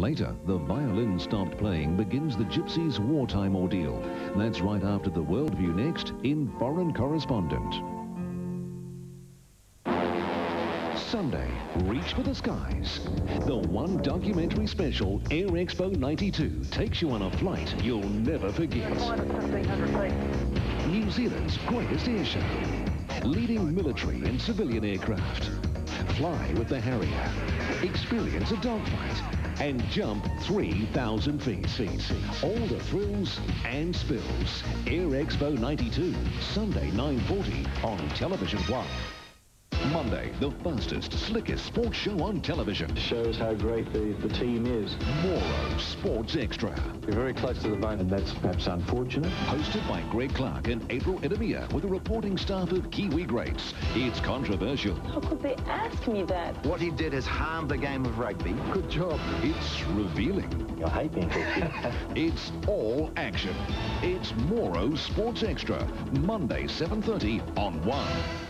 Later, the violin stopped playing begins the Gypsies' wartime ordeal. That's right after the Worldview next in Foreign Correspondent. Sunday, Reach for the Skies. The one documentary special, Air Expo 92, takes you on a flight you'll never forget. New Zealand's greatest air show. Leading military and civilian aircraft. Fly with the Harrier. Experience a dogfight and jump 3,000 feet. All the thrills and spills. Air Expo 92, Sunday 9.40 on Television 1. Monday, the fastest, slickest sports show on television. Shows how great the, the team is. Moro Sports Extra. You're very close to the bone, and that's perhaps unfortunate. Hosted by Greg Clark and April Ieremia with a reporting staff of Kiwi greats. It's controversial. How could they ask me that? What he did has harmed the game of rugby. Good job. It's revealing. I hate being It's all action. It's Moro Sports Extra. Monday, 7.30 on 1.